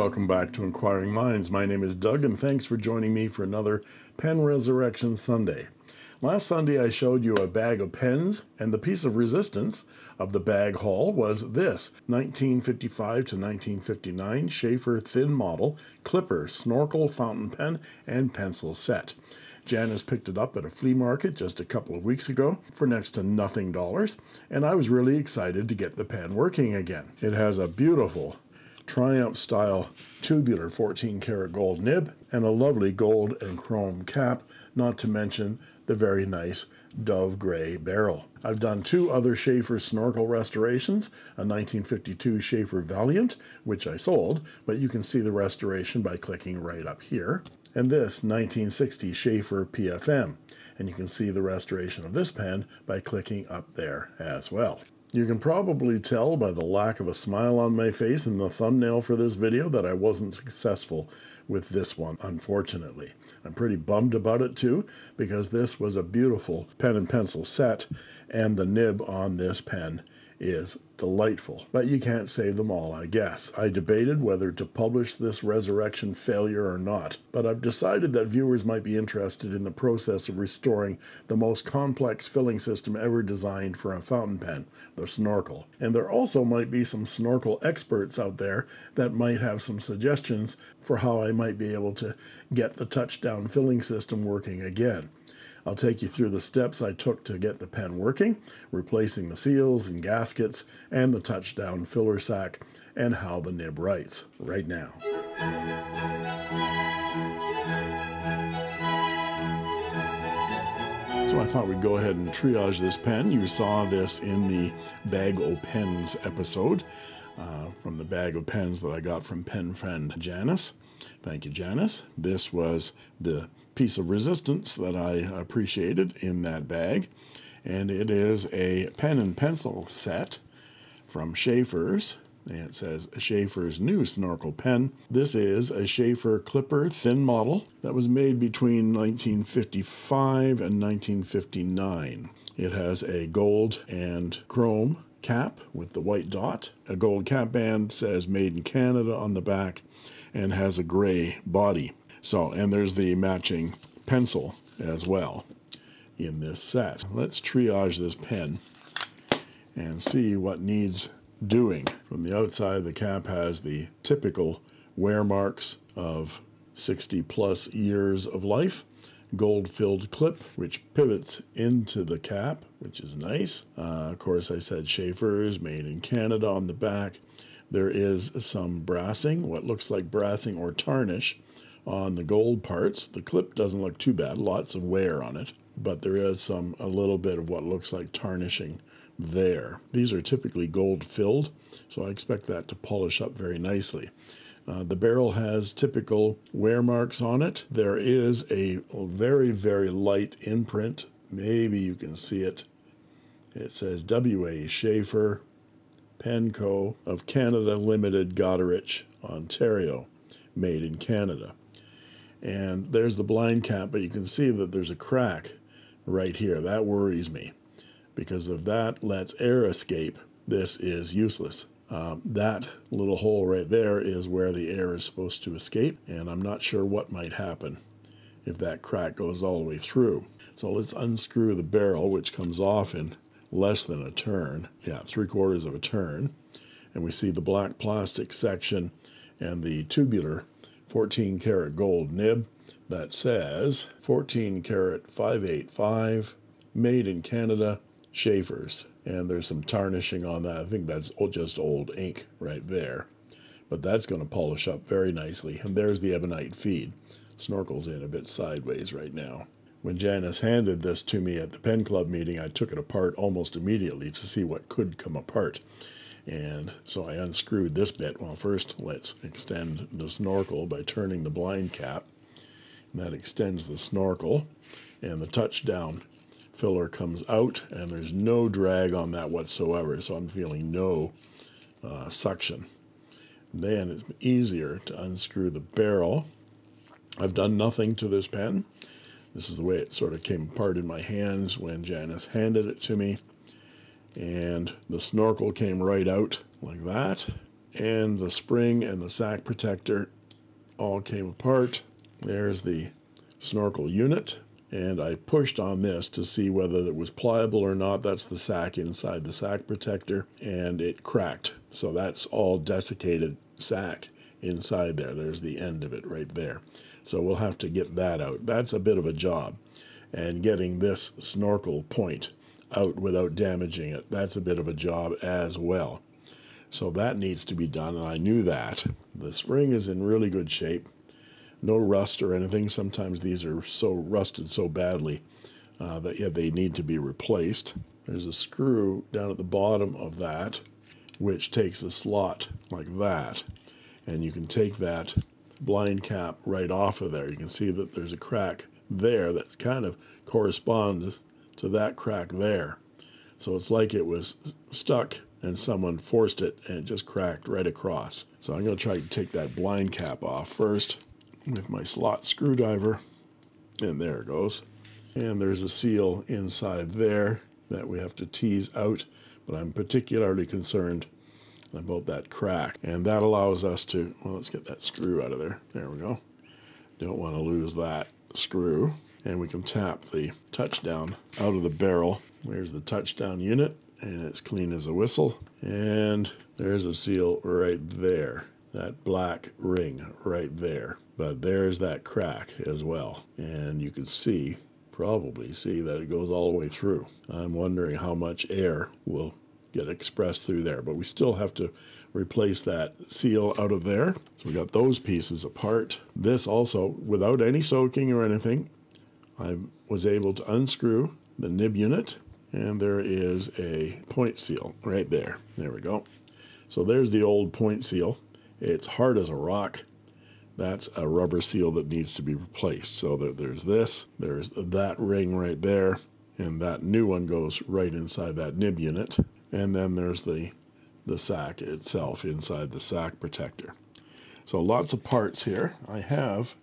welcome back to Inkquiring Minds. My name is Doug, and thanks for joining me for another Pen Resurrection Sunday. Last Sunday, I showed you a bag of pens, and the piece of resistance of the bag haul was this 1955 to 1959 Sheaffer Thin Model Clipper Snorkel Fountain Pen and Pencil Set. Janice picked it up at a flea market just a couple of weeks ago for next to nothing dollars, and I was really excited to get the pen working again. It has a beautiful Triumph style tubular 14 karat gold nib and a lovely gold and chrome cap, not to mention the very nice dove gray barrel. I've done two other Sheaffer snorkel restorations, a 1952 Sheaffer Valiant, which I sold, but you can see the restoration by clicking right up here and this 1960 Sheaffer PFM. And you can see the restoration of this pen by clicking up there as well. You can probably tell by the lack of a smile on my face in the thumbnail for this video that I wasn't successful with this one, unfortunately. I'm pretty bummed about it too, because this was a beautiful pen and pencil set, and the nib on this pen is delightful. But you can't save them all, I guess. I debated whether to publish this resurrection failure or not, but I've decided that viewers might be interested in the process of restoring the most complex filling system ever designed for a fountain pen, the snorkel. And there also might be some snorkel experts out there that might have some suggestions for how I might be able to get the touchdown filling system working again. I'll take you through the steps I took to get the pen working, replacing the seals and gaskets, and the touchdown filler sack, and how the nib writes right now. So I thought we'd go ahead and triage this pen. You saw this in the Bag o' Pens episode uh, from the bag of pens that I got from pen friend Janice. Thank you, Janice. This was the piece of resistance that I appreciated in that bag. And it is a pen and pencil set from Sheaffer's. It says Sheaffer's new snorkel pen. This is a Sheaffer Clipper thin model that was made between 1955 and 1959. It has a gold and chrome cap with the white dot. A gold cap band says made in Canada on the back and has a gray body. So, and there's the matching pencil as well in this set. Let's triage this pen and see what needs doing. From the outside, the cap has the typical wear marks of 60 plus years of life gold filled clip which pivots into the cap, which is nice. Uh, of course, I said Sheaffer's made in Canada on the back. There is some brassing, what looks like brassing or tarnish on the gold parts. The clip doesn't look too bad, lots of wear on it, but there is some a little bit of what looks like tarnishing there. These are typically gold filled, so I expect that to polish up very nicely. Uh, the barrel has typical wear marks on it. There is a very, very light imprint. Maybe you can see it. It says W.A. Sheaffer, Penco of Canada Limited, Goderich, Ontario, made in Canada. And there's the blind cap, but you can see that there's a crack right here. That worries me because if that lets air escape, this is useless. Um, that little hole right there is where the air is supposed to escape, and I'm not sure what might happen if that crack goes all the way through. So let's unscrew the barrel, which comes off in less than a turn. Yeah, three quarters of a turn. And we see the black plastic section and the tubular 14 karat gold nib that says 14 karat 585 made in Canada Sheaffer's and there's some tarnishing on that. I think that's just old ink right there. But that's going to polish up very nicely. And there's the ebonite feed. Snorkel's in a bit sideways right now. When Janice handed this to me at the pen club meeting, I took it apart almost immediately to see what could come apart. And so I unscrewed this bit. Well, first let's extend the snorkel by turning the blind cap. And that extends the snorkel and the touchdown filler comes out and there's no drag on that whatsoever. So I'm feeling no uh, suction. Then it's easier to unscrew the barrel. I've done nothing to this pen. This is the way it sort of came apart in my hands when Janice handed it to me. And the snorkel came right out like that. and the spring and the sac protector all came apart. There's the snorkel unit and I pushed on this to see whether it was pliable or not. That's the sac inside the sac protector, and it cracked. So that's all desiccated sac inside there. There's the end of it right there. So we'll have to get that out. That's a bit of a job. And getting this snorkel point out without damaging it, that's a bit of a job as well. So that needs to be done, and I knew that. The spring is in really good shape no rust or anything. Sometimes these are so rusted so badly uh, that yeah, they need to be replaced. There's a screw down at the bottom of that which takes a slot like that and you can take that blind cap right off of there. You can see that there's a crack there that kind of corresponds to that crack there. So it's like it was stuck and someone forced it and it just cracked right across. So I'm going to try to take that blind cap off first with my slot screwdriver. And there it goes. And there's a seal inside there that we have to tease out, but I'm particularly concerned about that crack. And that allows us to, well, let's get that screw out of there. There we go. Don't want to lose that screw. And we can tap the touchdown out of the barrel. There's the touchdown unit, and it's clean as a whistle. And there's a seal right there that black ring right there. But there's that crack as well. And you can see, probably see that it goes all the way through. I'm wondering how much air will get expressed through there. But we still have to replace that seal out of there. So we got those pieces apart. This also, without any soaking or anything, I was able to unscrew the nib unit and there is a point seal right there. There we go. So there's the old point seal. It's hard as a rock. That's a rubber seal that needs to be replaced. So there, there's this, there's that ring right there, and that new one goes right inside that nib unit. And then there's the, the sac itself inside the sac protector. So lots of parts here. I have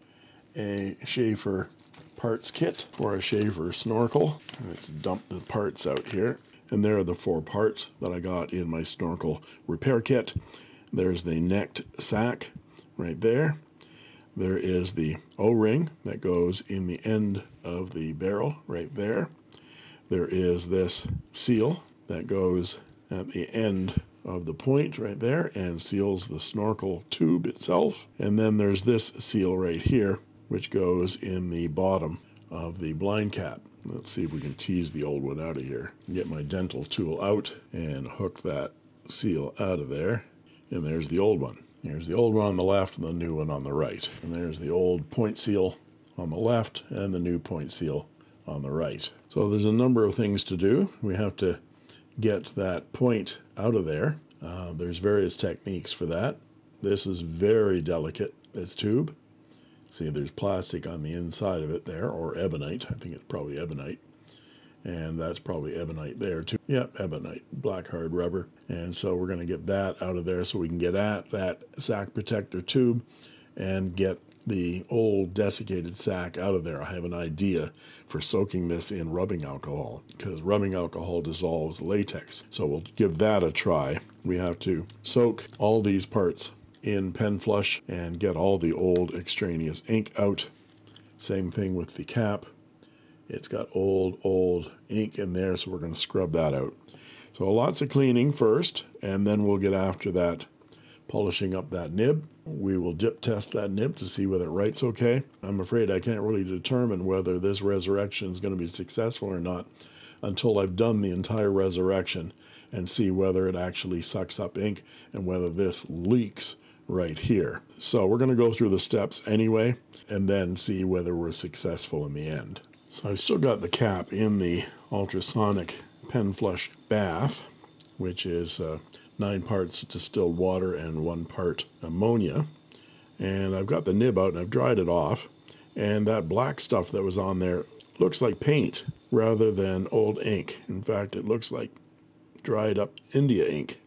a Sheaffer parts kit for a Sheaffer snorkel. Let's dump the parts out here. And there are the four parts that I got in my snorkel repair kit. There's the necked sac right there. There is the O-ring that goes in the end of the barrel right there. There is this seal that goes at the end of the point right there and seals the snorkel tube itself. And then there's this seal right here, which goes in the bottom of the blind cap. Let's see if we can tease the old one out of here. Get my dental tool out and hook that seal out of there. And there's the old one. There's the old one on the left and the new one on the right. And there's the old point seal on the left and the new point seal on the right. So there's a number of things to do. We have to get that point out of there. Uh, there's various techniques for that. This is very delicate, this tube. See, there's plastic on the inside of it there, or ebonite. I think it's probably ebonite and that's probably ebonite there too. Yep, ebonite, black hard rubber. And so we're going to get that out of there so we can get at that sac protector tube and get the old desiccated sack out of there. I have an idea for soaking this in rubbing alcohol because rubbing alcohol dissolves latex. So we'll give that a try. We have to soak all these parts in pen flush and get all the old extraneous ink out. Same thing with the cap it's got old, old ink in there, so we're going to scrub that out. So lots of cleaning first, and then we'll get after that polishing up that nib. We will dip test that nib to see whether it writes okay. I'm afraid I can't really determine whether this resurrection is going to be successful or not until I've done the entire resurrection and see whether it actually sucks up ink and whether this leaks right here. So we're going to go through the steps anyway and then see whether we're successful in the end. So I've still got the cap in the ultrasonic pen flush bath, which is uh, nine parts distilled water and one part ammonia. And I've got the nib out and I've dried it off. And that black stuff that was on there looks like paint rather than old ink. In fact, it looks like dried up India ink,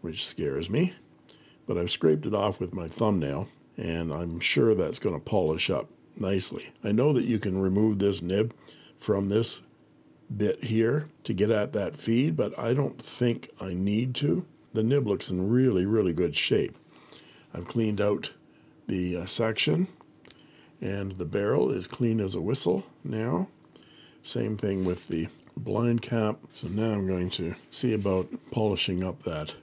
which scares me. But I've scraped it off with my thumbnail and I'm sure that's going to polish up nicely. I know that you can remove this nib from this bit here to get at that feed, but I don't think I need to. the nib looks in really, really good shape. I've cleaned out the uh, section and the barrel is clean as a whistle now. Same thing with the blind cap. So now I'm going to see about polishing up that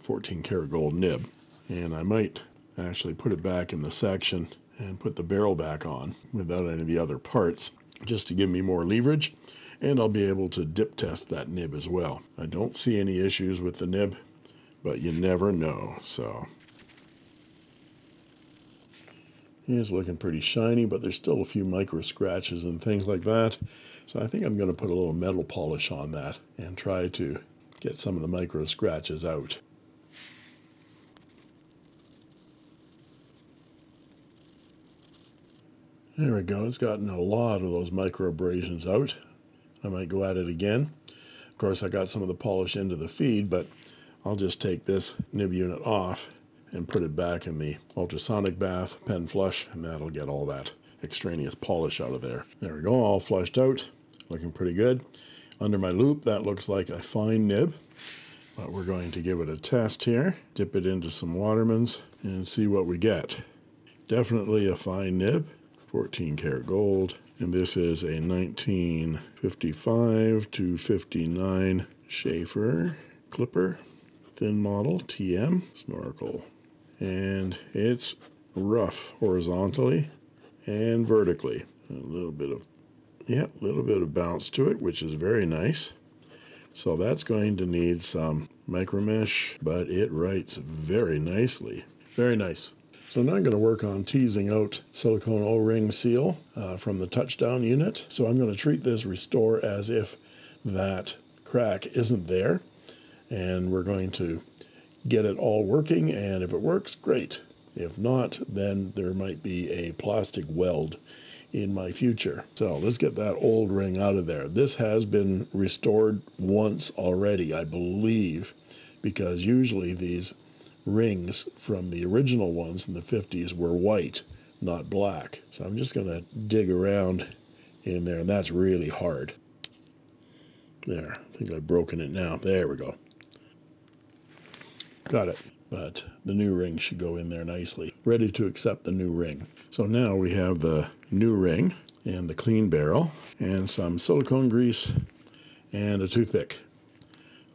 14 karat gold nib. And I might actually put it back in the section and put the barrel back on without any of the other parts just to give me more leverage and I'll be able to dip test that nib as well. I don't see any issues with the nib, but you never know, so. It's looking pretty shiny, but there's still a few micro scratches and things like that. So I think I'm going to put a little metal polish on that and try to get some of the micro scratches out. There we go. It's gotten a lot of those micro abrasions out. I might go at it again. Of course, I got some of the polish into the feed, but I'll just take this nib unit off and put it back in the ultrasonic bath, pen flush, and that'll get all that extraneous polish out of there. There we go, all flushed out, looking pretty good. Under my loupe, that looks like a fine nib, but we're going to give it a test here, dip it into some Watermans, and see what we get. Definitely a fine nib. 14 karat gold. And this is a 1955 to 59 Sheaffer clipper, thin model, TM, snorkel. And it's rough horizontally and vertically. A little bit of, yeah, a little bit of bounce to it, which is very nice. So that's going to need some micro mesh, but it writes very nicely. Very nice. So now I'm going to work on teasing out silicone O-ring seal uh, from the touchdown unit. So I'm going to treat this restore as if that crack isn't there. And we're going to get it all working. And if it works, great. If not, then there might be a plastic weld in my future. So let's get that old ring out of there. This has been restored once already, I believe, because usually these rings from the original ones in the 50s were white, not black. So I'm just going to dig around in there, and that's really hard. There, I think I've broken it now. There we go. Got it. But the new ring should go in there nicely. Ready to accept the new ring. So now we have the new ring and the clean barrel and some silicone grease and a toothpick.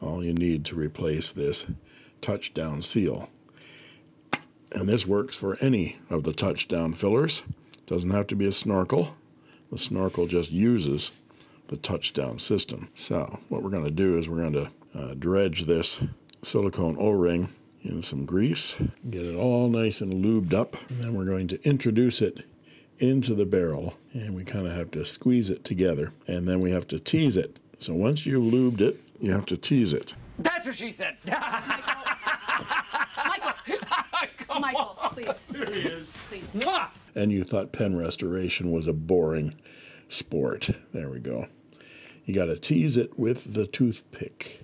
All you need to replace this touchdown seal. And this works for any of the touchdown fillers. Doesn't have to be a snorkel. The snorkel just uses the touchdown system. So what we're going to do is we're going to uh, dredge this silicone O-ring in some grease, get it all nice and lubed up, and then we're going to introduce it into the barrel and we kind of have to squeeze it together and then we have to tease it. So once you've lubed it, you have to tease it. That's what she said. Michael. Michael, please. Please. And you thought pen restoration was a boring sport. There we go. You got to tease it with the toothpick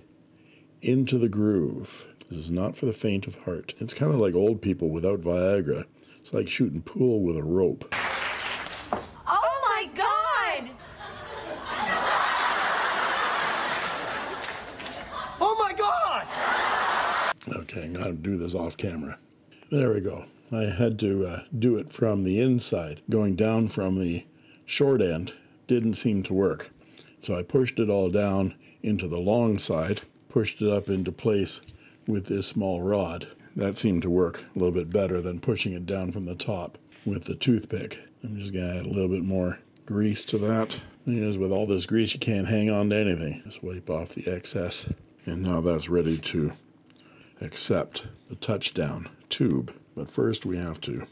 into the groove. This is not for the faint of heart. It's kind of like old people without Viagra. It's like shooting pool with a rope. Oh my God! Oh my God! Okay, I'm going to do this off camera. There we go. I had to uh, do it from the inside. Going down from the short end didn't seem to work. So I pushed it all down into the long side, pushed it up into place with this small rod. That seemed to work a little bit better than pushing it down from the top with the toothpick. I'm just to add a little bit more grease to that. Is, with all this grease, you can't hang on to anything. Just wipe off the excess. And now that's ready to accept the touchdown tube. But first we have to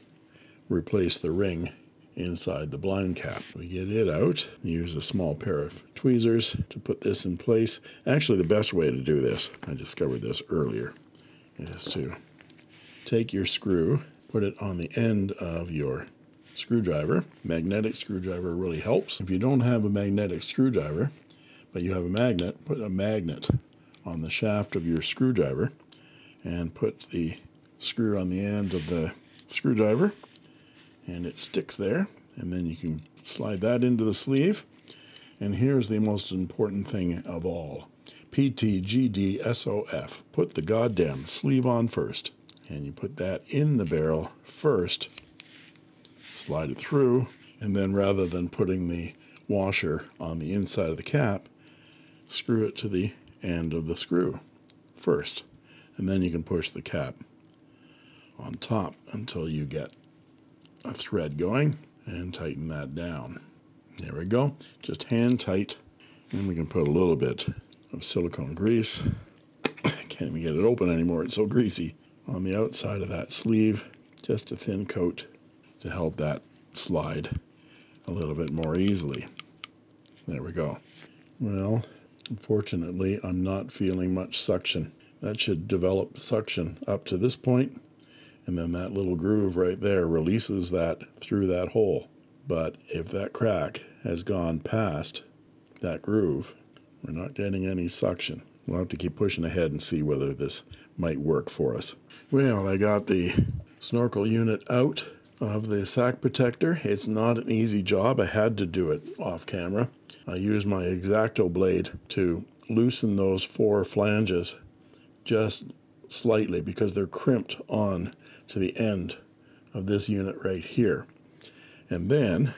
replace the ring inside the blind cap. We get it out, use a small pair of tweezers to put this in place. Actually, the best way to do this, I discovered this earlier, is to take your screw, put it on the end of your screwdriver. Magnetic screwdriver really helps. If you don't have a magnetic screwdriver, but you have a magnet, put a magnet on the shaft of your screwdriver and put the screw on the end of the screwdriver and it sticks there and then you can slide that into the sleeve and here's the most important thing of all PTGDSOF. Put the goddamn sleeve on first. And you put that in the barrel first, slide it through, and then rather than putting the washer on the inside of the cap, screw it to the end of the screw first. And then you can push the cap on top until you get a thread going and tighten that down. There we go. Just hand tight. And we can put a little bit of silicone grease. Can't even get it open anymore. It's so greasy. On the outside of that sleeve, just a thin coat to help that slide a little bit more easily. There we go. Well, unfortunately, I'm not feeling much suction. That should develop suction up to this point, and then that little groove right there releases that through that hole. But if that crack has gone past that groove, we're not getting any suction. We'll have to keep pushing ahead and see whether this might work for us. Well, I got the snorkel unit out of the sack protector. It's not an easy job. I had to do it off camera. I used my X-Acto blade to loosen those four flanges just slightly because they're crimped on to the end of this unit right here. And then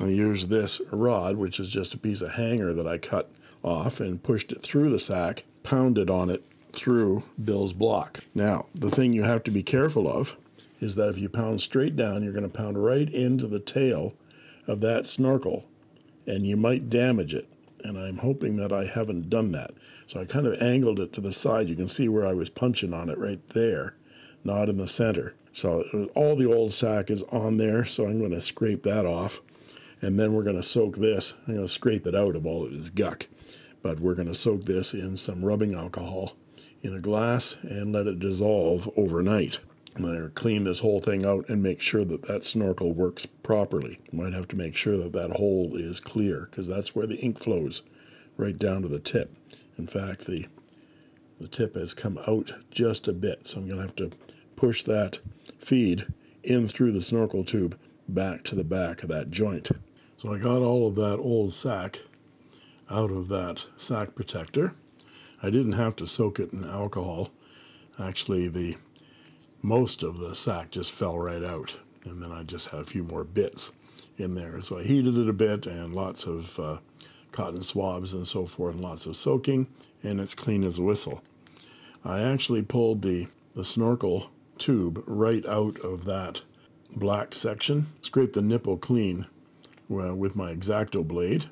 I use this rod, which is just a piece of hanger that I cut off and pushed it through the sack, pounded on it through Bill's block. Now, the thing you have to be careful of is that if you pound straight down, you're going to pound right into the tail of that snorkel and you might damage it. And I'm hoping that I haven't done that. So I kind of angled it to the side. You can see where I was punching on it right there, not in the center. So all the old sack is on there, so I'm going to scrape that off. And then we're going to soak this. I'm going to scrape it out of all of this guck. But we're going to soak this in some rubbing alcohol in a glass and let it dissolve overnight. To clean this whole thing out and make sure that that snorkel works properly. You Might have to make sure that that hole is clear because that's where the ink flows right down to the tip. In fact, the the tip has come out just a bit, so I'm going to have to push that feed in through the snorkel tube back to the back of that joint. So I got all of that old sack out of that sack protector. I didn't have to soak it in alcohol. Actually, the most of the sack just fell right out. And then I just had a few more bits in there. So I heated it a bit and lots of uh, cotton swabs and so forth, and lots of soaking, and it's clean as a whistle. I actually pulled the, the snorkel tube right out of that black section, scraped the nipple clean uh, with my X-Acto blade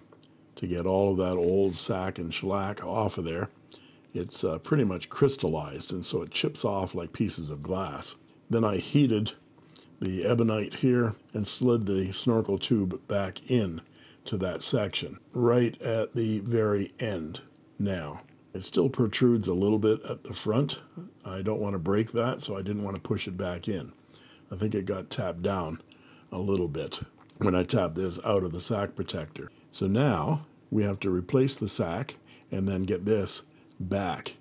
to get all of that old sack and shellac off of there it's uh, pretty much crystallized and so it chips off like pieces of glass. Then I heated the ebonite here and slid the snorkel tube back in to that section right at the very end now. It still protrudes a little bit at the front. I don't want to break that, so I didn't want to push it back in. I think it got tapped down a little bit when I tapped this out of the sack protector. So now we have to replace the sack and then get this back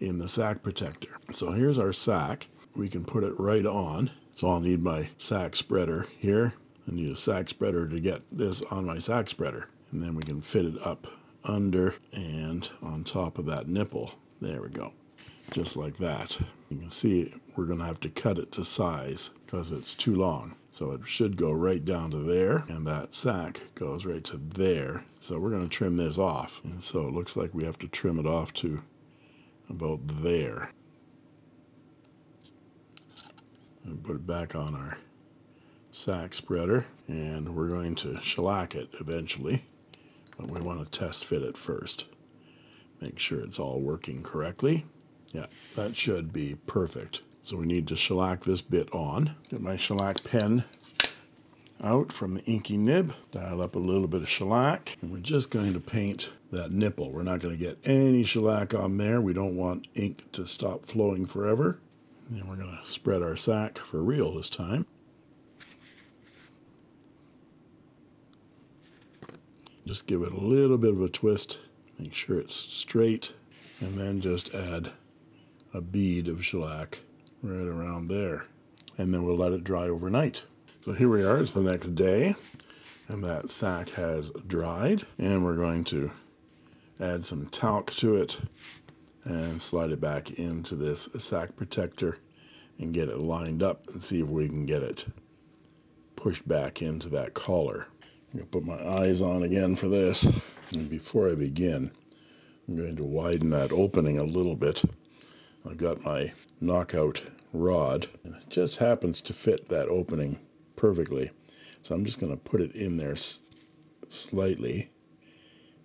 in the sack protector. So here's our sack. We can put it right on. So I'll need my sack spreader here. I need a sack spreader to get this on my sack spreader. And then we can fit it up under and on top of that nipple. There we go. Just like that. You can see we're going to have to cut it to size because it's too long. So it should go right down to there, and that sack goes right to there. So we're going to trim this off. And so it looks like we have to trim it off to about there. And put it back on our sack spreader, and we're going to shellac it eventually. But we want to test fit it first. Make sure it's all working correctly. Yeah, that should be perfect. So we need to shellac this bit on. Get my shellac pen out from the inky nib, dial up a little bit of shellac, and we're just going to paint that nipple. We're not going to get any shellac on there. We don't want ink to stop flowing forever. And we're going to spread our sack for real this time. Just give it a little bit of a twist, make sure it's straight, and then just add a bead of shellac right around there. And then we'll let it dry overnight. So here we are, it's the next day, and that sack has dried. And we're going to add some talc to it and slide it back into this sack protector and get it lined up and see if we can get it pushed back into that collar. I'm going to put my eyes on again for this. And before I begin, I'm going to widen that opening a little bit. I've got my knockout rod, and it just happens to fit that opening perfectly. So I'm just going to put it in there slightly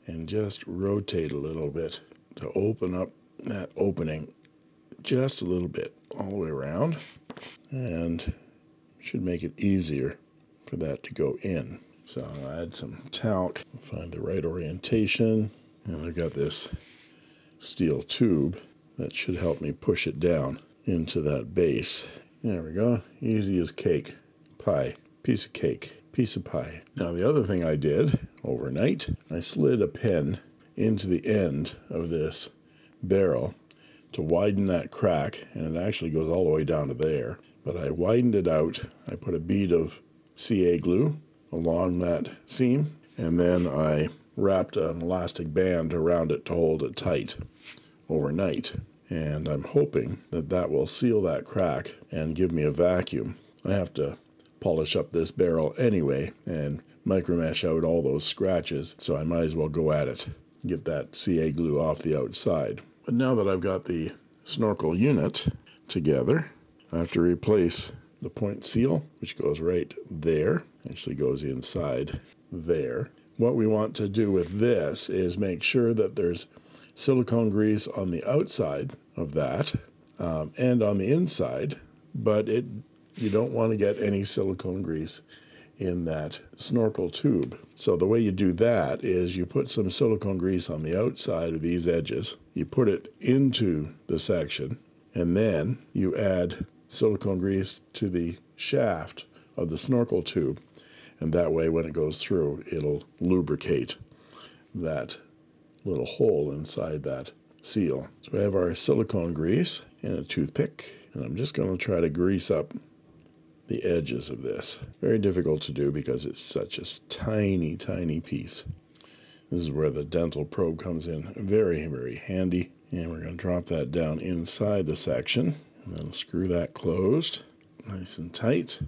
and just rotate a little bit to open up that opening just a little bit all the way around and should make it easier for that to go in. So I'll add some talc, find the right orientation, and I've got this steel tube that should help me push it down into that base. There we go, easy as cake. Pie, piece of cake, piece of pie. Now the other thing I did overnight, I slid a pin into the end of this barrel to widen that crack, and it actually goes all the way down to there. But I widened it out. I put a bead of CA glue along that seam, and then I wrapped an elastic band around it to hold it tight overnight. And I'm hoping that that will seal that crack and give me a vacuum. I have to polish up this barrel anyway and micromesh out all those scratches, so I might as well go at it. Get that CA glue off the outside. But now that I've got the snorkel unit together, I have to replace the point seal, which goes right there, actually goes inside there. What we want to do with this is make sure that there's silicone grease on the outside of that um, and on the inside, but it you don't want to get any silicone grease in that snorkel tube. So the way you do that is you put some silicone grease on the outside of these edges, you put it into the section, and then you add silicone grease to the shaft of the snorkel tube. And that way, when it goes through, it'll lubricate that little hole inside that seal. So we have our silicone grease and a toothpick, and I'm just going to try to grease up the edges of this. Very difficult to do because it's such a tiny, tiny piece. This is where the dental probe comes in very, very handy. And we're going to drop that down inside the section and then screw that closed nice and tight.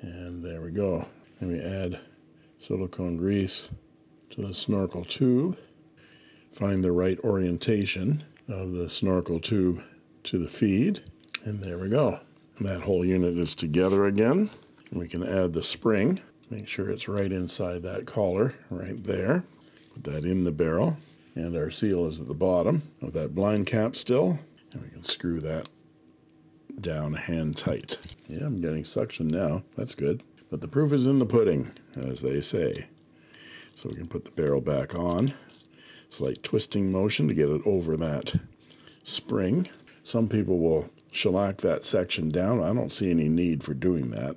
And there we go. And we add silicone grease to the snorkel tube. Find the right orientation of the snorkel tube to the feed. And there we go. And that whole unit is together again. We can add the spring. Make sure it's right inside that collar, right there. Put that in the barrel. And our seal is at the bottom of that blind cap still. And we can screw that down hand tight. Yeah, I'm getting suction now. That's good. But the proof is in the pudding, as they say. So we can put the barrel back on. Slight twisting motion to get it over that spring. Some people will shellac that section down. I don't see any need for doing that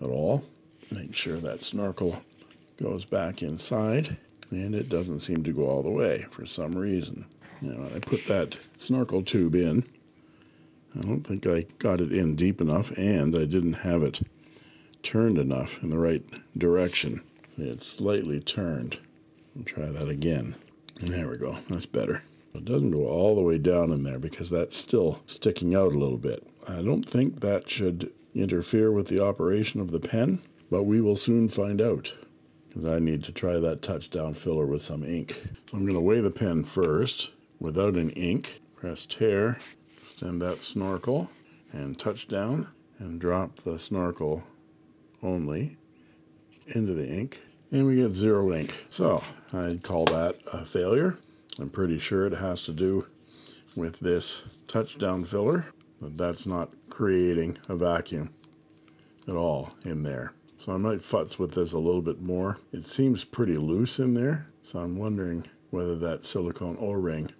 at all. Make sure that snorkel goes back inside and it doesn't seem to go all the way for some reason. I put that snorkel tube in. I don't think I got it in deep enough and I didn't have it turned enough in the right direction. It's slightly turned. I'll try that again. There we go. That's better. It doesn't go all the way down in there because that's still sticking out a little bit. I don't think that should interfere with the operation of the pen, but we will soon find out because I need to try that touchdown filler with some ink. So I'm going to weigh the pen first without an ink. Press tare, extend that snorkel, and touch down and drop the snorkel only into the ink. And we get zero ink. So I'd call that a failure. I'm pretty sure it has to do with this touchdown filler, but that's not creating a vacuum at all in there. So I might futz with this a little bit more. It seems pretty loose in there, so I'm wondering whether that silicone O-ring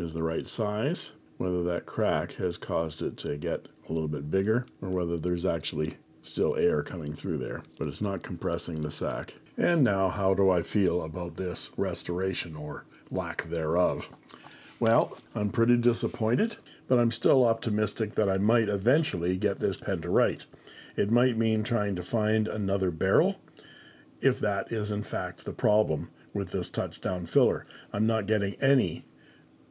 is the right size, whether that crack has caused it to get a little bit bigger, or whether there's actually still air coming through there, but it's not compressing the sack. And now, how do I feel about this restoration or lack thereof. Well, I'm pretty disappointed, but I'm still optimistic that I might eventually get this pen to write. It might mean trying to find another barrel, if that is in fact the problem with this touchdown filler. I'm not getting any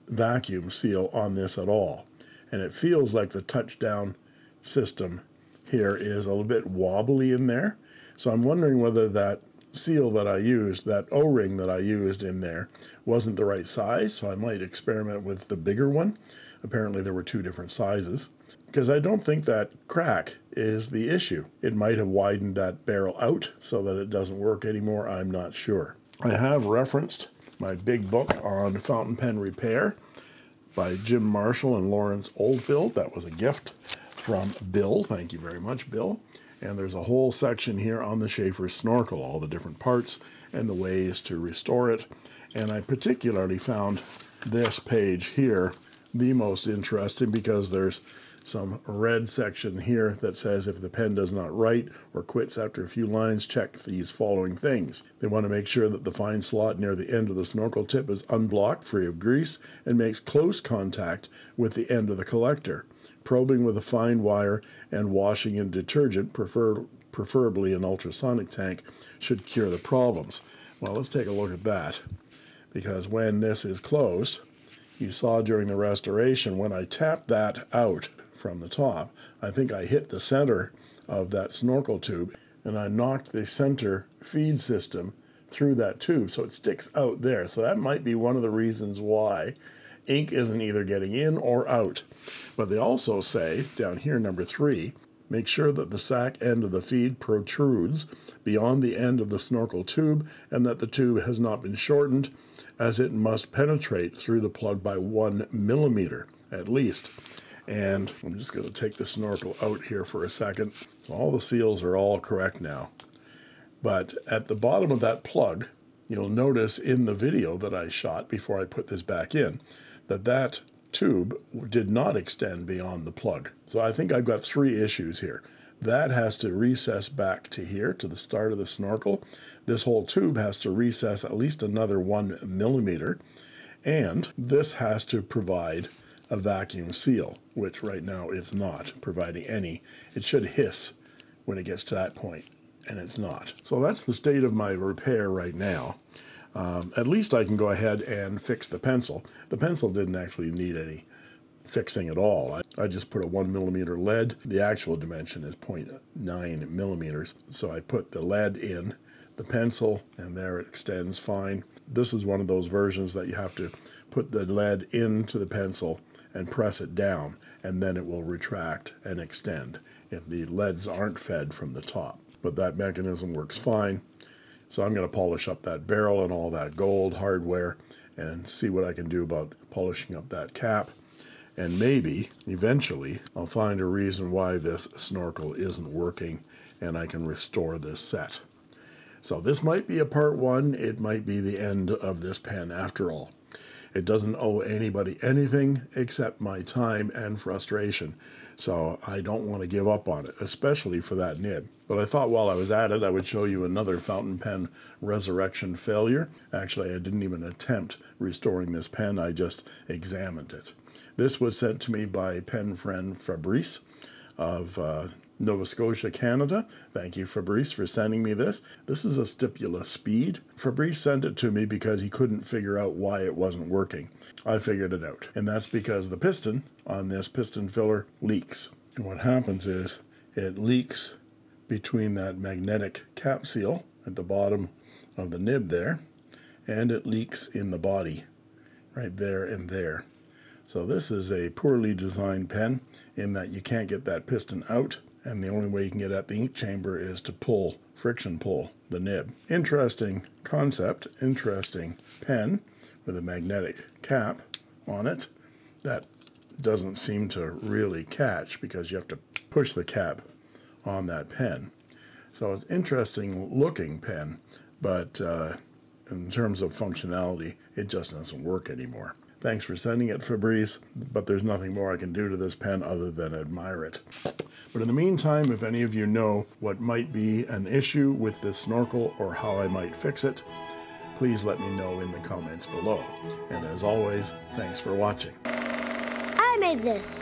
vacuum seal on this at all. And it feels like the touchdown system here is a little bit wobbly in there. So I'm wondering whether that seal that I used, that O-ring that I used in there, wasn't the right size. So I might experiment with the bigger one. Apparently there were two different sizes. Because I don't think that crack is the issue. It might have widened that barrel out so that it doesn't work anymore. I'm not sure. I have referenced my big book on fountain pen repair by Jim Marshall and Laurence Oldfield. That was a gift from Bill. Thank you very much, Bill. And there's a whole section here on the Sheaffer snorkel, all the different parts and the ways to restore it. And I particularly found this page here the most interesting because there's some red section here that says if the pen does not write or quits after a few lines, check these following things. They want to make sure that the fine slot near the end of the snorkel tip is unblocked, free of grease, and makes close contact with the end of the collector. Probing with a fine wire and washing in detergent, prefer, preferably an ultrasonic tank, should cure the problems. Well, let's take a look at that because when this is closed, you saw during the restoration when I tapped that out from the top. I think I hit the center of that snorkel tube and I knocked the center feed system through that tube so it sticks out there. So that might be one of the reasons why ink isn't either getting in or out. But they also say down here, number three, make sure that the sac end of the feed protrudes beyond the end of the snorkel tube and that the tube has not been shortened as it must penetrate through the plug by one millimeter at least. And I'm just going to take the snorkel out here for a second. So all the seals are all correct now. But at the bottom of that plug, you'll notice in the video that I shot before I put this back in, that that tube did not extend beyond the plug. So I think I've got three issues here. That has to recess back to here, to the start of the snorkel. This whole tube has to recess at least another one millimeter. And this has to provide a vacuum seal, which right now is not providing any. It should hiss when it gets to that point, and it's not. So that's the state of my repair right now. Um, at least I can go ahead and fix the pencil. The pencil didn't actually need any fixing at all. I, I, just put a one millimeter lead. The actual dimension is 0.9 millimeters. So I put the lead in the pencil and there it extends fine. This is one of those versions that you have to put the lead into the pencil and press it down, and then it will retract and extend if the leads aren't fed from the top. But that mechanism works fine. So I'm going to polish up that barrel and all that gold hardware and see what I can do about polishing up that cap. And maybe, eventually, I'll find a reason why this snorkel isn't working and I can restore this set. So this might be a part one. It might be the end of this pen after all. It doesn't owe anybody anything except my time and frustration. So I don't want to give up on it, especially for that nib. But I thought while I was at it, I would show you another fountain pen resurrection failure. Actually, I didn't even attempt restoring this pen, I just examined it. This was sent to me by pen friend Fabrice of uh, Nova Scotia, Canada. Thank you, Fabrice, for sending me this. This is a Stipula Speed. Fabrice sent it to me because he couldn't figure out why it wasn't working. I figured it out, and that's because the piston on this piston filler leaks. And what happens is it leaks between that magnetic cap seal at the bottom of the nib there, and it leaks in the body right there and there. So this is a poorly designed pen in that you can't get that piston out and the only way you can get at the ink chamber is to pull, friction pull, the nib. Interesting concept, interesting pen with a magnetic cap on it that doesn't seem to really catch because you have to push the cap on that pen. So it's interesting looking pen, but uh, in terms of functionality, it just doesn't work anymore. Thanks for sending it, Fabrice, but there's nothing more I can do to this pen other than admire it. But in the meantime, if any of you know what might be an issue with this snorkel or how I might fix it, please let me know in the comments below. And as always, thanks for watching. I made this.